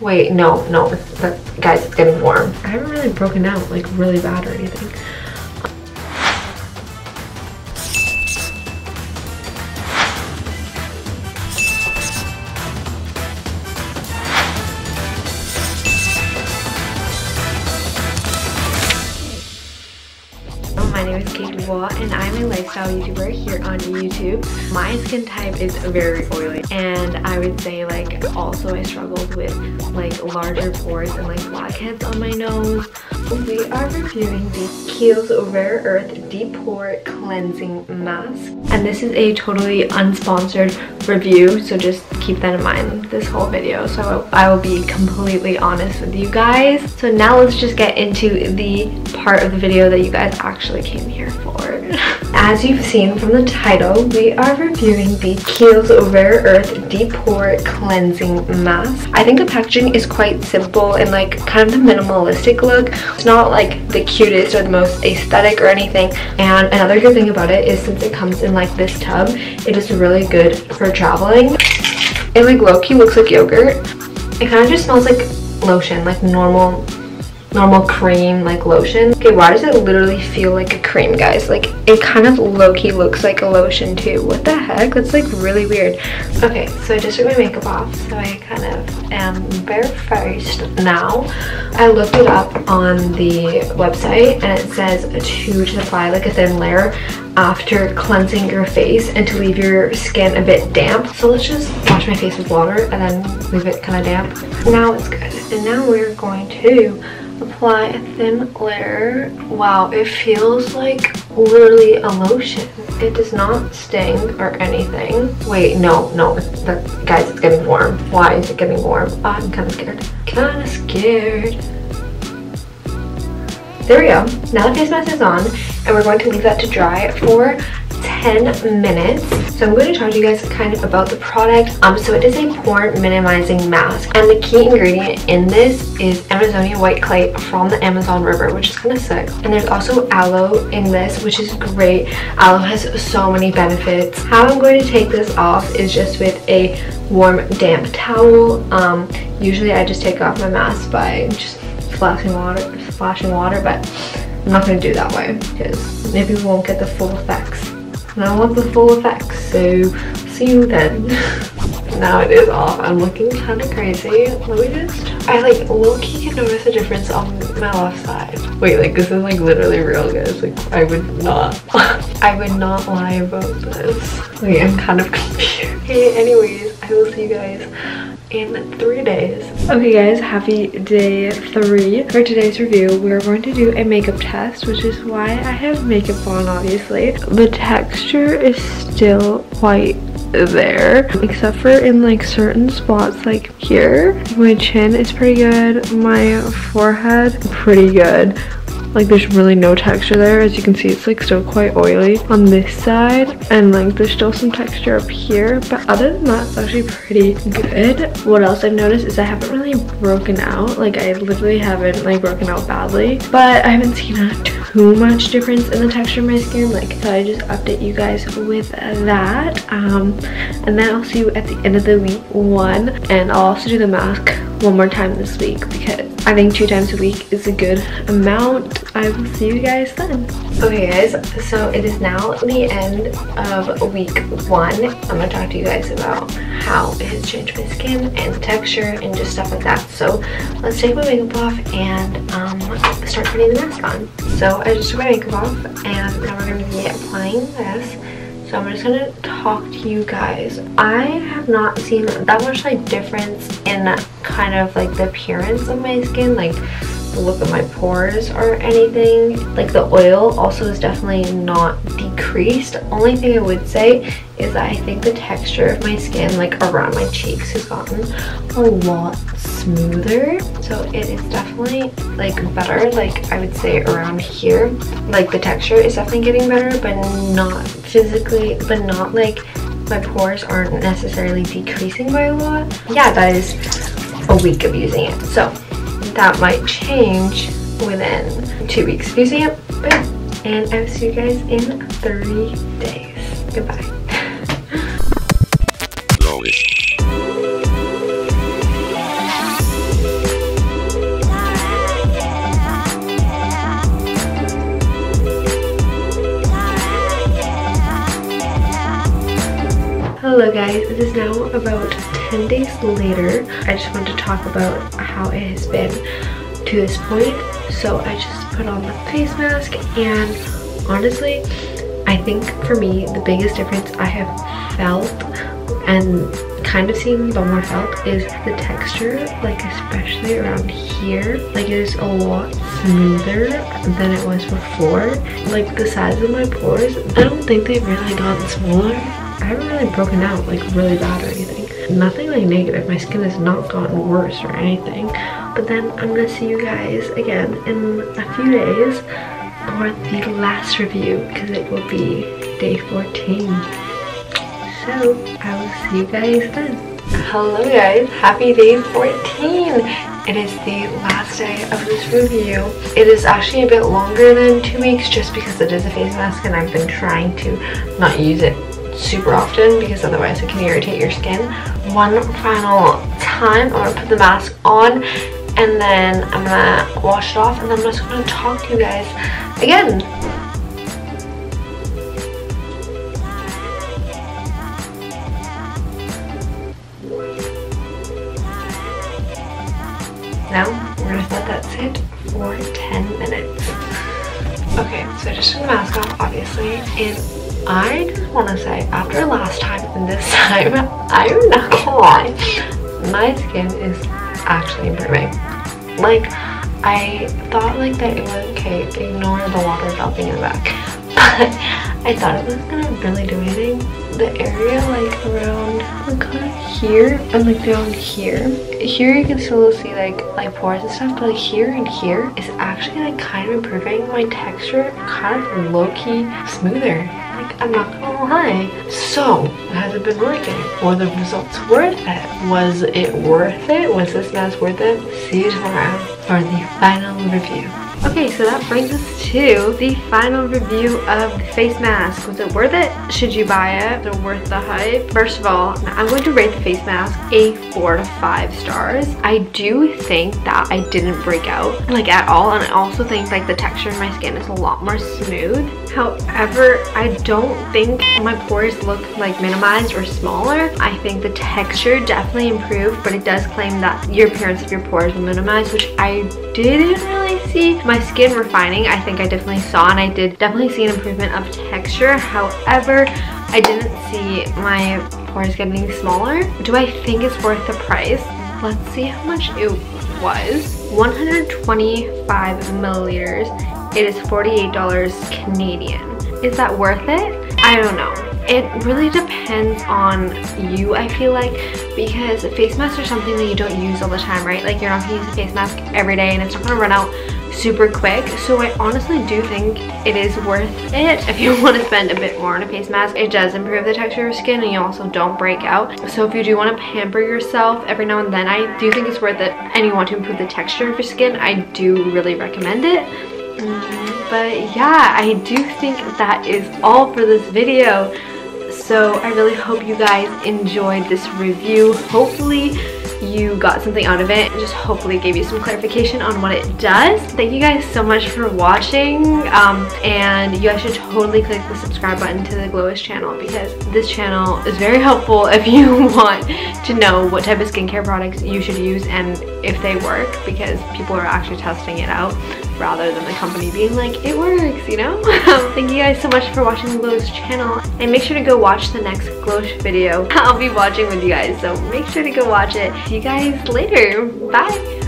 Wait, no, no, that, guys, it's getting warm. I haven't really broken out like really bad or anything. Is Katie Watt and I'm a lifestyle YouTuber here on YouTube. My skin type is very oily and I would say like also I struggled with like larger pores and like blackheads on my nose. We are reviewing the Kiehl's Rare Earth Deep Pore Cleansing Mask and this is a totally unsponsored review so just keep that in mind this whole video so I will be completely honest with you guys. So now let's just get into the part of the video that you guys actually came here for. As you've seen from the title, we are reviewing the Kiehl's Rare Earth Deep Pore Cleansing Mask. I think the packaging is quite simple and like kind of the minimalistic look. It's not like the cutest or the most aesthetic or anything. And another good thing about it is since it comes in like this tub, it is really good for traveling. It like low-key looks like yogurt. It kind of just smells like lotion, like normal normal cream like lotion. Okay, why does it literally feel like a cream, guys? Like, it kind of low-key looks like a lotion too. What the heck? That's like really weird. Okay, so I just took my makeup off, so I kind of am bare-faced now. I looked it up on the website and it says to apply like a thin layer after cleansing your face and to leave your skin a bit damp. So let's just wash my face with water and then leave it kind of damp. Now it's good. And now we're going to apply a thin layer. Wow, it feels like literally a lotion. It does not sting or anything. Wait, no, no, that, guys, it's getting warm. Why is it getting warm? Oh, I'm kind of scared. Kind of scared. There we go. Now the face mask is on and we're going to leave that to dry for 10 minutes. So I'm going to talk to you guys kind of about the product. Um, so it is a pore minimizing mask and the key ingredient in this is Amazonia white clay from the Amazon River, which is kind of sick. And there's also aloe in this, which is great. Aloe has so many benefits. How I'm going to take this off is just with a warm damp towel. Um, usually I just take off my mask by just splashing water, splashing water, but I'm not going to do that way because maybe we won't get the full effects. And I want the full effects, so see you then. now it is off. I'm looking kind of crazy. Let me just... I like low-key can notice a difference on my left side. Wait, like this is like literally real guys. Like I would not... I would not lie about this. Wait, I'm kind of confused. Okay, anyways, I will see you guys in three days. Okay guys, happy day three. For today's review, we're going to do a makeup test, which is why I have makeup on, obviously. The texture is still quite there. Except for in like certain spots like here my chin is pretty good. My forehead pretty good. Like there's really no texture there. As you can see it's like still quite oily on this side. And like there's still some texture up here. But other than that it's actually pretty good. What else i've noticed is i haven't really broken out. Like i literally haven't like broken out badly. But i haven't seen a too much difference in the texture of my skin like so i just update you guys with that um and then i'll see you at the end of the week one and i'll also do the mask one more time this week because I think two times a week is a good amount. I will see you guys then. Okay guys, so it is now the end of week one. I'm gonna talk to you guys about how it has changed my skin and texture and just stuff like that. So let's take my makeup off and um, start putting the mask on. So I just took my makeup off and now we're gonna be applying this. So I'm just gonna talk to you guys. I have not seen that much like difference in kind of like the appearance of my skin, like look of my pores or anything. Like the oil also is definitely not decreased. Only thing I would say is that I think the texture of my skin like around my cheeks has gotten a lot smoother. So it is definitely like better. Like I would say around here. Like the texture is definitely getting better but not physically, but not like my pores aren't necessarily decreasing by a lot. Yeah, that is a week of using it. So that might change within two weeks if you it. And I will see you guys in three days. Goodbye. Hello guys, it is now about 10 days later. I just want to talk about how it has been to this point. So I just put on the face mask and honestly, I think for me, the biggest difference I have felt and kind of seen but more felt is the texture, like especially around here. Like it is a lot smoother than it was before. Like the size of my pores, I don't think they've really gotten smaller I haven't really broken out like really bad or anything. Nothing like negative. My skin has not gotten worse or anything. But then I'm gonna see you guys again in a few days for the last review because it will be day 14. So I will see you guys then. Hello guys, happy day 14. It is the last day of this review. It is actually a bit longer than two weeks just because it is a face mask and I've been trying to not use it super often because otherwise it can irritate your skin. One final time, I'm gonna put the mask on and then I'm gonna wash it off and then I'm just gonna talk to you guys again. Now, we're gonna let that sit for 10 minutes. Okay, so I just took the mask off, obviously, and I just want to say, after last time and this time, I'm not gonna lie, my skin is actually improving. Like, I thought like that it was okay, ignore the water dropping in the back. But I thought it was gonna really do anything. The area like around like kind of here and like down here. Here you can still see like like pores and stuff, but like here and here is actually like kind of improving my texture, kind of low-key smoother. I'm not gonna lie. So, has it been working? Were the results worth it? Was it worth it? Was this mask worth it? See you tomorrow for the final review. Okay, so that brings us to the final review of the face mask. Was it worth it? Should you buy it? Was it worth the hype? First of all, I'm going to rate the face mask a four to five stars. I do think that I didn't break out like at all. And I also think like the texture of my skin is a lot more smooth. However, I don't think my pores look like minimized or smaller. I think the texture definitely improved, but it does claim that your appearance of your pores will minimize, which I didn't really see. My skin refining, I think I definitely saw, and I did definitely see an improvement of texture. However, I didn't see my pores getting smaller. Do I think it's worth the price? Let's see how much it was. 125 milliliters it is $48 Canadian. Is that worth it? I don't know. It really depends on you, I feel like, because face masks are something that you don't use all the time, right? Like you're not gonna use a face mask every day and it's not gonna run out super quick. So I honestly do think it is worth it if you want to spend a bit more on a face mask. It does improve the texture of your skin and you also don't break out. So if you do want to pamper yourself every now and then, I do think it's worth it and you want to improve the texture of your skin, I do really recommend it. Mm, but yeah, I do think that is all for this video. So I really hope you guys enjoyed this review. Hopefully you got something out of it and just hopefully gave you some clarification on what it does. Thank you guys so much for watching um, and you guys should totally click the subscribe button to the Glowish channel because this channel is very helpful if you want to know what type of skincare products you should use and if they work because people are actually testing it out rather than the company being like, it works, you know? Um, thank you guys so much for watching the Glowish channel and make sure to go watch the next Glowish video I'll be watching with you guys so make sure to go watch it. See you guys later. Bye!